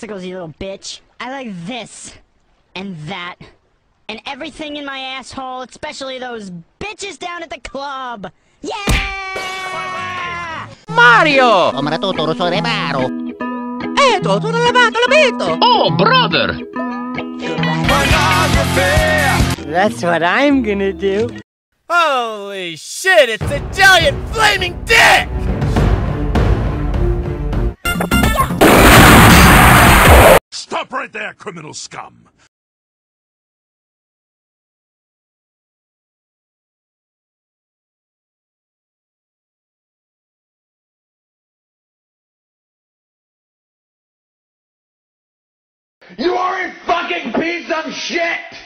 popsicles, you little bitch. I like this. And that. And everything in my asshole, especially those bitches down at the club. Yeah! Mario! Ho maratuturo sa reparo. Eto, eh, tutto lavato, l'abito! Oh, brother! That's what I'm gonna do. Holy shit, it's a giant flaming dick! Stop right there, criminal scum! You are a fucking piece of shit!